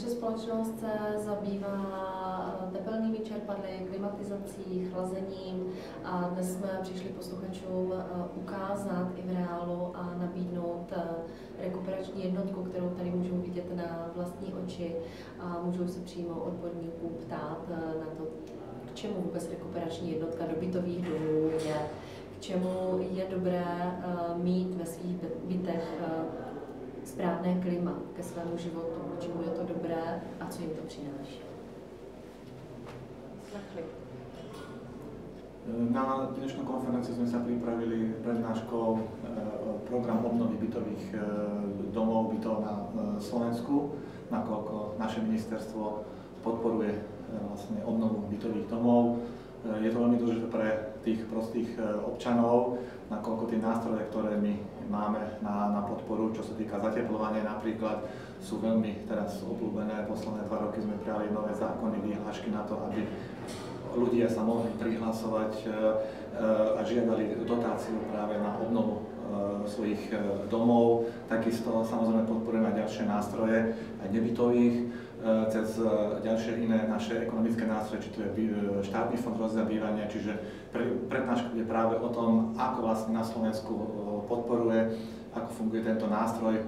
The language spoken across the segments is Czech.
Naše společnost se zabývá eh, tepelnými čerpadly, klimatizací, chlazením a dnes jsme přišli posluchačům eh, ukázat i v reálu a nabídnout eh, rekuperační jednotku, kterou tady můžou vidět na vlastní oči a můžou se přímo odborníků ptát na to, k čemu vůbec rekuperační jednotka do bytových domů je, k čemu je dobré mít ve svých bytech správné klima ke svému životu, čemu je to dobré a co jim to přináší. Na dnešnú konferenciu sme sa pripravili prednáškou e, program obnovy bytových e, domov, bytov na e, Slovensku, nakoľko naše ministerstvo podporuje vlastne obnovu bytových domov. Je to veľmi dôležité pre tých prostých občanov, nakoľko tie nástroje, ktoré my máme na, na podporu, čo sa týka zateplovania napríklad, sú veľmi teraz obľúbené. Posledné dva roky sme prijali nové zákony, vyhlášky na to, aby ľudia sa mohli prihlasovať e, e, a žiadali dotáciu práve na obnovu e, svojich domov. Takisto samozrejme podporujeme ďalšie nástroje, aj nebytových, cez ďalšie iné naše ekonomické nástroje, či to je štátny fond rozvoja bývania, čiže prednáška bude práve o tom, ako vlastne na Slovensku podporuje, ako funguje tento nástroj e,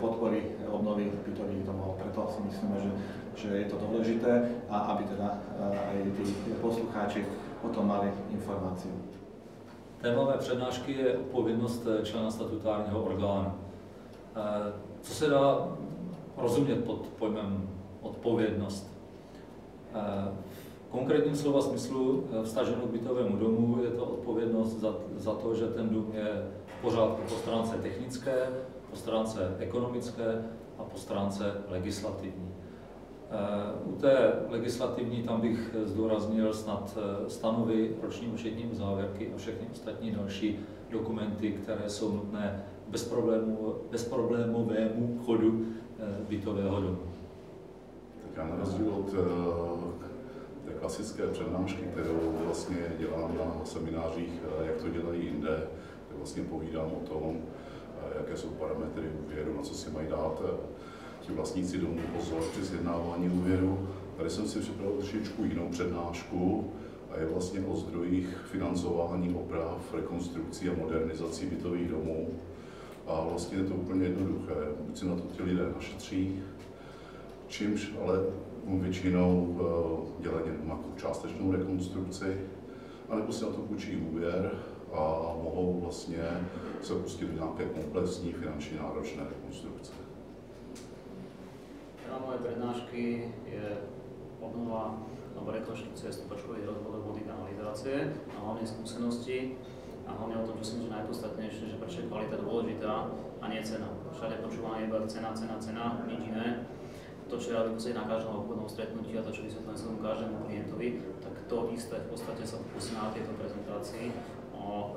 podpory obnovy bytových domov. Preto si myslíme, že, že je to dôležité a aby teda e, aj tí poslucháči o tom mali informáciu. Téma mé přednášky je odpovědnost člena statutárního orgánu. Co se dá rozumět pod pojmem odpovědnost? V konkrétním slova smyslu vstaženou k bytovému domu je to odpovědnost za, za to, že ten dům je pořádku po stránce technické, po stránce ekonomické a po stránce legislativní. Eh, u té legislativní tam bych zdůraznil snad eh, stanovy roční účetní závěrky a všechny ostatní další dokumenty, které jsou nutné bezproblémovému chodu eh, bytového domu. Tak já na rozdíl od té klasické přednášky, kterou vlastně dělám na seminářích, jak to dělají jinde, vlastně povídám o tom, eh, jaké jsou parametry úvěru, na co si mají dát eh, ti vlastníci domů pozor při zjednávání úvěru. Tady jsem si připravil trošičku jinou přednášku a je vlastně o zdrojích financování oprav, rekonstrukcí a modernizací bytových domů. A vlastně je to úplně jednoduché. Buď si na to ti lidé našetří, čímž ale většinou eh, dělají nějakou částečnou rekonstrukci, anebo si na to půjčí úvěr a mohou vlastně se pustit do nějaké komplexní finančně náročné rekonstrukce. Téma mojej prednášky je obnova alebo rekonštrukcia stupačkových rozvodov vody kanalizácie a hlavne skúsenosti a hlavne o tom, čo si myslím, že najpodstatnejšie, že prečo je kvalita dôležitá a nie cena. Všade počúvame iba cena, cena, cena, nič iné. To, čo ja vysvetliť na každom obchodnom stretnutí a to, čo vysvetľujem svojmu každému klientovi, tak to isté v podstate sa pokúsim na tejto prezentácii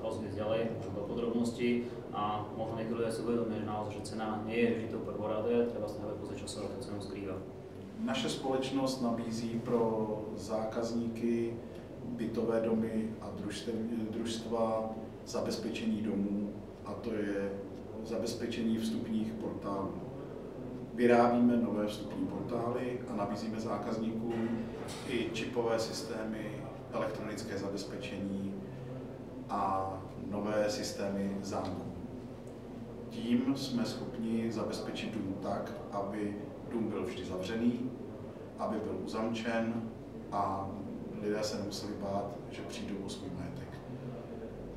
rozvíjať ďalej, možno do podrobností a možno niektorí ľudia si uvedomia, že naozaj, že cena nie je vždy to prvoradé, treba sa hľadať pozrieť, čo sa tú cenu skrýva. Naše společnost nabízí pro zákazníky bytové domy a družstva zabezpečení domů a to je zabezpečení vstupních portálů. Vyrábíme nové vstupní portály a nabízíme zákazníkům i čipové systémy, elektronické zabezpečení, a nové systémy zámků. Tím jsme schopni zabezpečit dům tak, aby dům byl vždy zavřený, aby byl uzamčen a lidé se nemuseli bát, že přijdou o svůj majetek.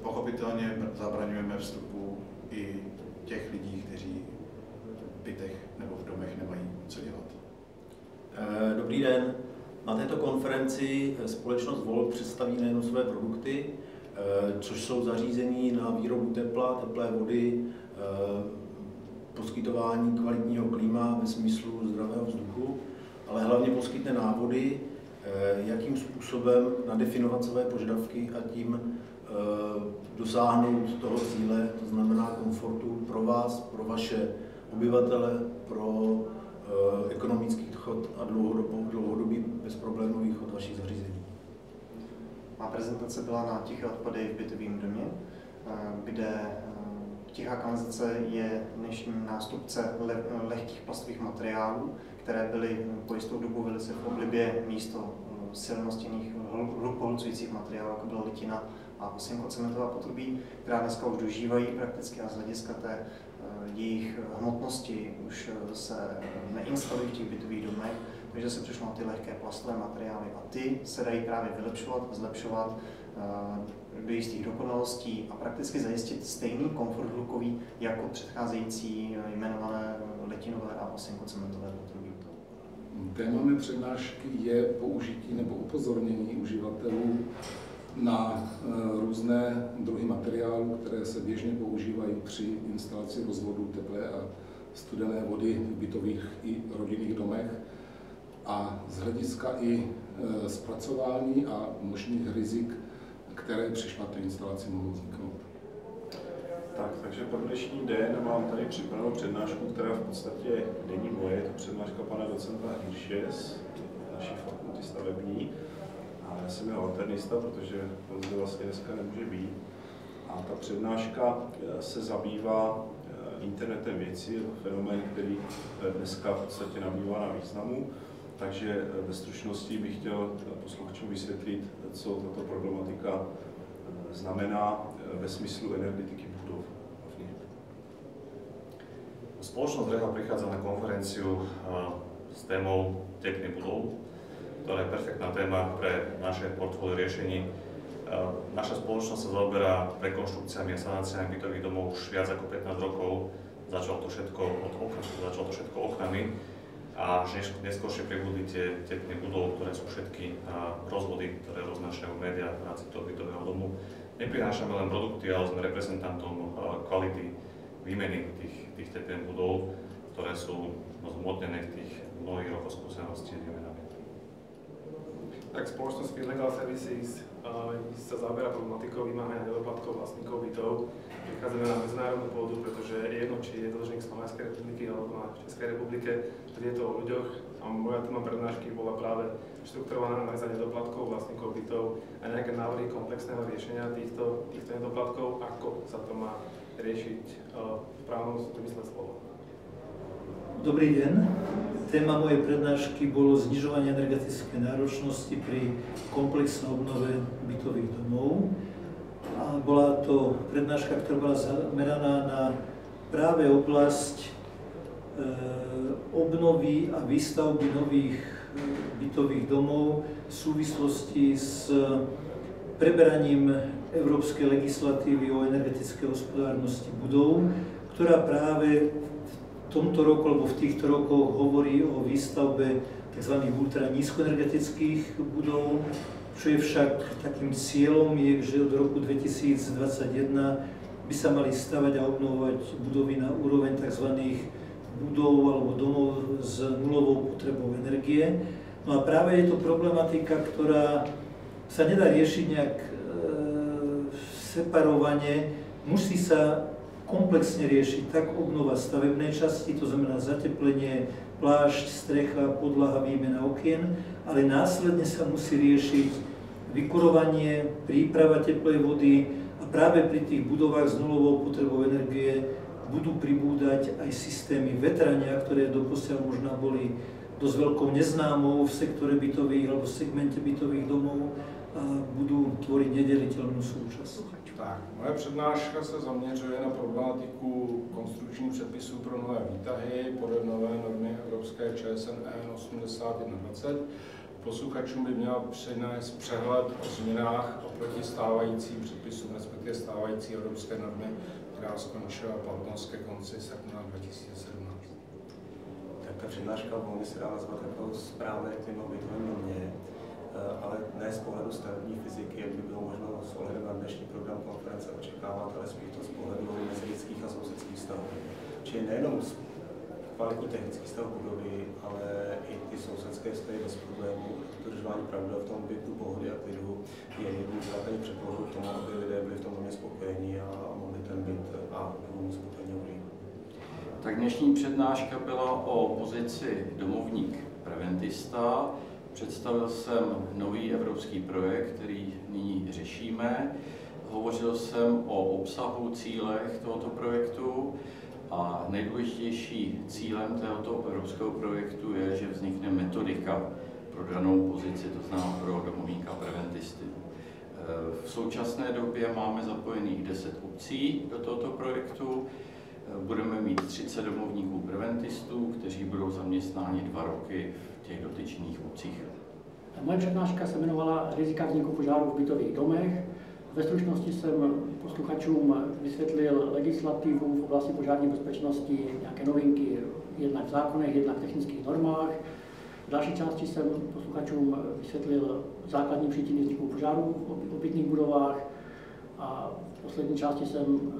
Pochopitelně zabraňujeme vstupu i těch lidí, kteří bytech nebo v domech nemají co dělat. Eh, dobrý den. Na této konferenci společnost Volt představí nejen své produkty, Eh, což jsou zařízení na výrobu tepla, teplé vody, eh, poskytování kvalitního klima ve smyslu zdravého vzduchu, ale hlavně poskytne návody, eh, jakým způsobem nadefinovat své požadavky a tím dosáhnout toho cíle, to znamená komfortu pro vás, pro vaše obyvatele, pro ekonomický chod a dlouhodobý bezproblémový chod vašich zařízení. Má prezentace byla na tiché odpady v bytovém domě, eh, kde eh, tichá kanalizace je dnešní nástupce lehkých plastových materiálů, které byly po jistou dobu velice v oblibě místo silnostěných hluk materiálů, jako byla litina a cementová potrubí, která dneska už dožívají prakticky a z hlediska té jejich hmotnosti už se neinstalují v těch bytových domech, takže se přešlo na ty lehké plastové materiály a ty se dají právě vylepšovat, zlepšovat do jistých dokonalostí a prakticky zajistit stejný komfort hlukový jako předcházející jmenované letinové a cementové potrubí. Témami přednášky je použití nebo upozornění uživatelů na eh, různé druhy materiálů, které se běžně používají při instalaci rozvodu teplé a studené vody v bytových i rodinných domech a z hlediska i eh, zpracování a možných rizik, které při špatné instalaci mohou vzniknout. Tak, takže pro dnešní den mám tady připravenou přednášku, která v podstatě není moje, je to přednáška pana docenta z naší fakulty stavební. A já jsem jeho alternista, protože on zde vlastně dneska nemůže být. A ta přednáška eh, se zabývá eh, internetem věcí, je to fenomén, který eh, dneska v podstatě nabývá na významu. Takže ve stručnosti bych chtěl posluchačům vysvětlit, co tato problematika znamená ve smyslu energetiky budov. Spoločnosť Reha prichádza na konferenciu s témou tekny budov ktorá je perfektná téma pre naše portfólio riešení. Naša spoločnosť sa zaoberá rekonštrukciami a sanáciami bytových domov už viac ako 15 rokov. Začalo to všetko od okna, začalo to všetko oknami a neskôršie pribudli tie tepny budov, ktoré sú všetky rozvody, ktoré roznášajú médiá v rámci toho bytového domu. Neprinášame len produkty, ale sme reprezentantom kvality výmeny tých, tých tepien budov, ktoré sú zmotnené v tých mnohých rokoch skúseností výmenami tak spoločnosť Legal Services uh, sa zaoberá problematikou vymáhania nedoplatkov vlastníkov bytov. Prichádzame na medzinárodnú pôdu, pretože je jedno, či je dlžník Slovenskej republiky alebo na Českej republike, vždy je to o ľuďoch. A moja téma prednášky bola práve štrukturovaná analýza nedoplatkov vlastníkov bytov a nejaké návrhy komplexného riešenia týchto, týchto nedoplatkov, ako sa to má riešiť uh, v právnom zmysle slova. Dobrý den. Téma mojej prednášky bolo znižovanie energetické náročnosti pri komplexnej obnove bytových domov. A bola to prednáška, ktorá bola zameraná na práve oblasť e, obnovy a výstavby nových e, bytových domov v súvislosti s preberaním európskej legislatívy o energetickej hospodárnosti budov, ktorá práve tomto roku alebo v týchto rokoch hovorí o výstavbe tzv. ultra nízkoenergetických budov, čo je však takým cieľom je, že od roku 2021 by sa mali stavať a obnovovať budovy na úroveň tzv. budov alebo domov s nulovou potrebou energie. No a práve je to problematika, ktorá sa nedá riešiť nejak e, separovane, musí sa komplexne riešiť tak obnova stavebnej časti, to znamená zateplenie, plášť, strecha, podlaha, výmena okien, ale následne sa musí riešiť vykurovanie, príprava teplej vody a práve pri tých budovách s nulovou potrebou energie budú pribúdať aj systémy vetrania, ktoré doposiaľ možno boli dosť veľkou neznámou v sektore bytových alebo v segmente bytových domov a budú tvoriť nedeliteľnú súčasť. Tak, moje přednáška se zaměřuje na problematiku konstrukčních předpisů pro nové výtahy podle nové normy Evropské ČSN EN 8120. Posluchačům by měl přinést přehled o změnách oproti stávajícím předpisům, respektive stávající evropské normy, která skončila platnost ke konci srpna 2017. Tak ta přednáška volně se dá nazvat jako správné k těm normě Eh, ale ne z pohledu stavební fyziky, jak by bylo možno s ohledem konference očekávat, ale spíš to z pohledu mezilidských a sousedských stavů. Čili nejenom z kvalitní technický stav budovy, ale i ty sousedské stavy bez problémů, dodržování pravidel v tom bytu pohody a klidu je jedním z základních předpokladů k tomu, aby lidé byli v tom domě spokojení a mohli ten byt a dům spokojeně. Tak dnešní přednáška byla o pozici domovník preventista. Představil jsem nový evropský projekt, který nyní řešíme. Hovořil jsem o obsahu, cílech tohoto projektu A nejdůležitější cílem tohoto evropského projektu je, že vznikne metodika pro danou pozici, to znamená pro domovníka preventisty. V současné době máme zapojených 10 obcí do tohoto projektu. Budeme mít 30 domovníků preventistů, kteří budou zaměstnáni dva roky v těch dotyčných obcích. Moje přednáška se jmenovala Rizika vzniku požáru v bytových domech. Ve stručnosti jsem posluchačům vysvětlil legislativu v oblasti požární bezpečnosti, nějaké novinky jednak v zákonech, jednak v technických normách. V další části jsem posluchačům vysvětlil základní příčiny vzniku požáru v obytných budovách a v poslední části jsem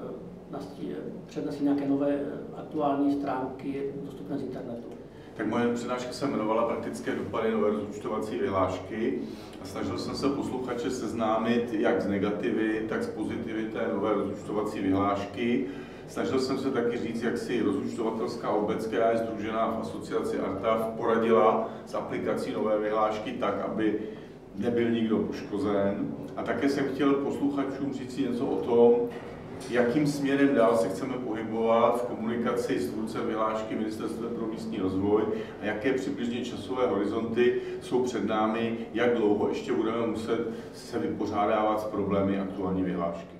eh, přednesl nějaké nové aktuální stránky dostupné z internetu. Tak moje přednáška se jmenovala Praktické dopady nové rozúčtovací vyhlášky a snažil jsem se posluchače seznámit jak z negativy, tak z pozitivy té nové rozúčtovací vyhlášky. Snažil jsem se taky říct, jak si rozúčtovatelská obec, která je združená v asociaci ARTAV, poradila s aplikací nové vyhlášky tak, aby nebyl nikdo poškozen. A také jsem chtěl posluchačům říct něco o tom, jakým směrem dál se chceme pohybovat v komunikaci s tvůrcem vyhlášky Ministerstva pro místní rozvoj a jaké přibližně časové horizonty jsou před námi, jak dlouho ještě budeme muset se vypořádávat s problémy aktuální vyhlášky.